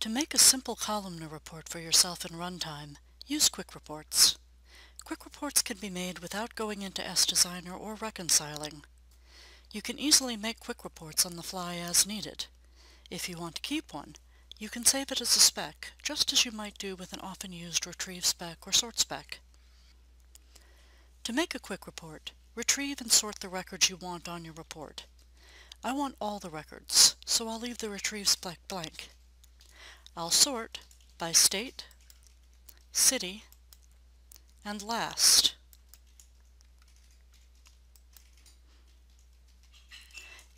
To make a simple columnar report for yourself in Runtime, use Quick Reports. Quick Reports can be made without going into S-Designer or reconciling. You can easily make Quick Reports on the fly as needed. If you want to keep one, you can save it as a spec, just as you might do with an often used retrieve spec or sort spec. To make a quick report, retrieve and sort the records you want on your report. I want all the records, so I'll leave the retrieve spec blank. I'll sort by state, city, and last.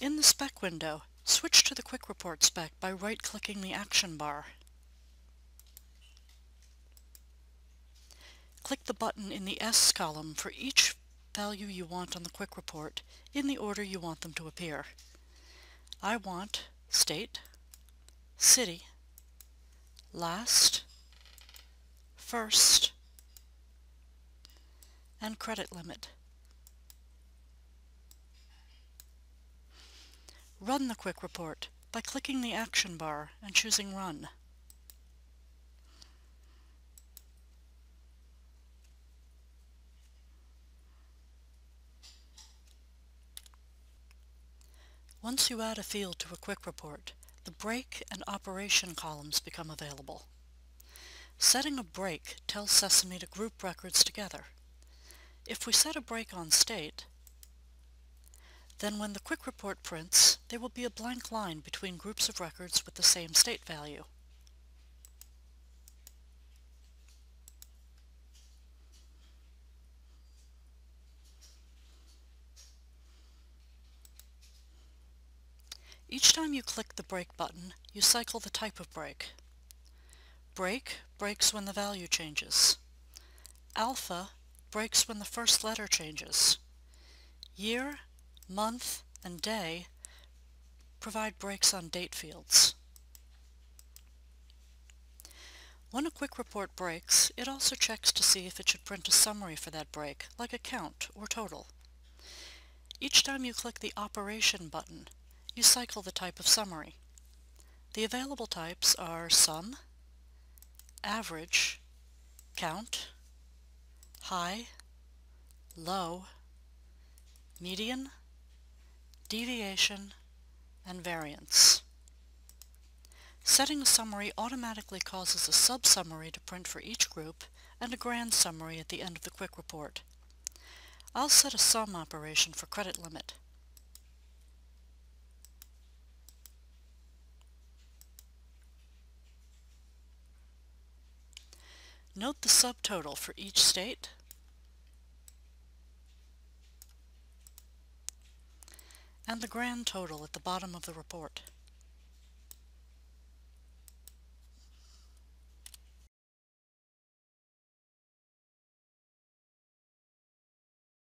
In the spec window, switch to the Quick Report spec by right-clicking the action bar. Click the button in the S column for each value you want on the Quick Report in the order you want them to appear. I want state, city, last, first, and credit limit. Run the quick report by clicking the action bar and choosing Run. Once you add a field to a quick report, the break and operation columns become available. Setting a break tells Sesame to group records together. If we set a break on state, then when the quick report prints, there will be a blank line between groups of records with the same state value. Each time you click the break button, you cycle the type of break. Break breaks when the value changes. Alpha breaks when the first letter changes. Year month, and day provide breaks on date fields. When a quick report breaks, it also checks to see if it should print a summary for that break, like a count or total. Each time you click the Operation button, you cycle the type of summary. The available types are sum, average, count, high, low, median, deviation, and variance. Setting a summary automatically causes a sub-summary to print for each group and a grand summary at the end of the quick report. I'll set a sum operation for credit limit. Note the subtotal for each state and the grand total at the bottom of the report.